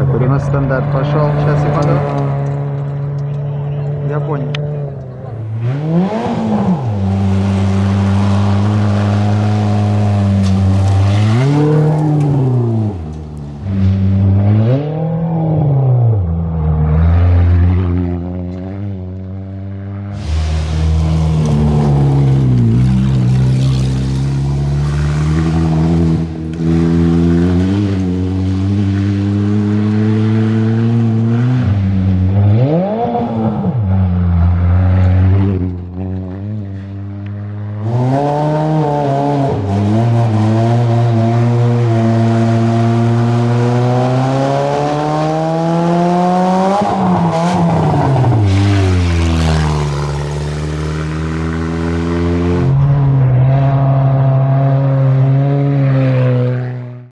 Так, Урима стандарт пошел. Сейчас я подам. Я понял. Oh.